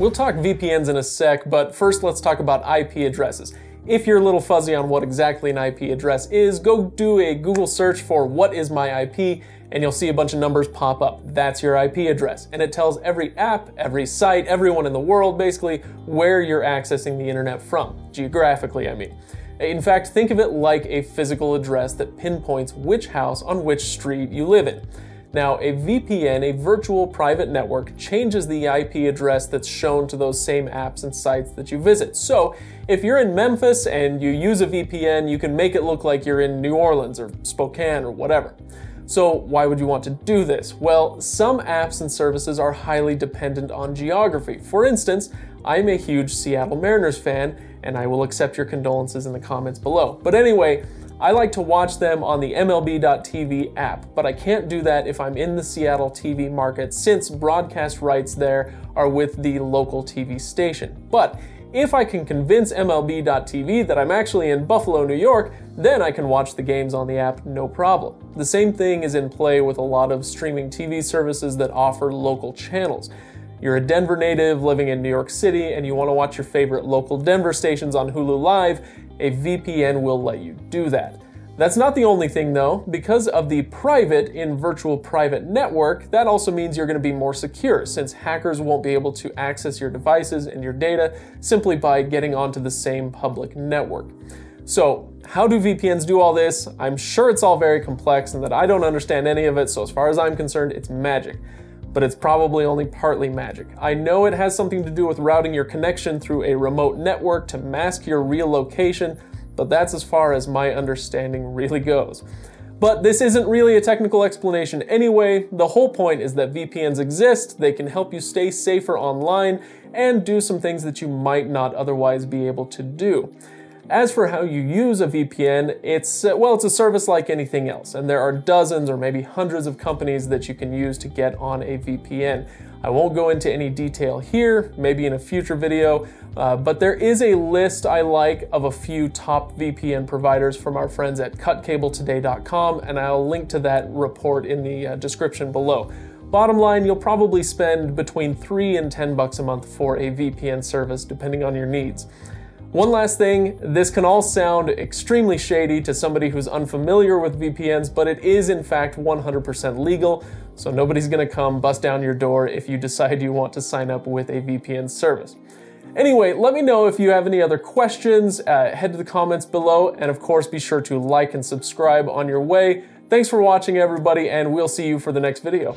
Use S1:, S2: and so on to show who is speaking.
S1: We'll talk VPNs in a sec, but first let's talk about IP addresses. If you're a little fuzzy on what exactly an IP address is, go do a Google search for what is my IP and you'll see a bunch of numbers pop up. That's your IP address. And it tells every app, every site, everyone in the world basically where you're accessing the internet from, geographically, I mean. In fact, think of it like a physical address that pinpoints which house on which street you live in. Now, a VPN, a virtual private network, changes the IP address that's shown to those same apps and sites that you visit. So, if you're in Memphis and you use a VPN, you can make it look like you're in New Orleans or Spokane or whatever. So, why would you want to do this? Well, some apps and services are highly dependent on geography. For instance, I'm a huge Seattle Mariners fan, and I will accept your condolences in the comments below. But anyway, I like to watch them on the MLB.TV app, but I can't do that if I'm in the Seattle TV market since broadcast rights there are with the local TV station. But if I can convince MLB.TV that I'm actually in Buffalo, New York, then I can watch the games on the app no problem. The same thing is in play with a lot of streaming TV services that offer local channels. You're a Denver native living in New York City and you want to watch your favorite local Denver stations on Hulu Live, a VPN will let you do that. That's not the only thing though. Because of the private in virtual private network, that also means you're going to be more secure since hackers won't be able to access your devices and your data simply by getting onto the same public network. So, how do VPNs do all this? I'm sure it's all very complex and that I don't understand any of it, so as far as I'm concerned, it's magic. But it's probably only partly magic. I know it has something to do with routing your connection through a remote network to mask your real location, but that's as far as my understanding really goes. But this isn't really a technical explanation anyway. The whole point is that VPNs exist, they can help you stay safer online, and do some things that you might not otherwise be able to do. As for how you use a VPN, it's, uh, well, it's a service like anything else, and there are dozens or maybe hundreds of companies that you can use to get on a VPN. I won't go into any detail here, maybe in a future video, uh, but there is a list I like of a few top VPN providers from our friends at cutcabletoday.com, and I'll link to that report in the uh, description below. Bottom line, you'll probably spend between 3 and 10 bucks a month for a VPN service, depending on your needs. One last thing, this can all sound extremely shady to somebody who's unfamiliar with VPNs, but it is in fact 100% legal, so nobody's gonna come bust down your door if you decide you want to sign up with a VPN service. Anyway, let me know if you have any other questions. Uh, head to the comments below, and of course, be sure to like and subscribe on your way. Thanks for watching, everybody, and we'll see you for the next video.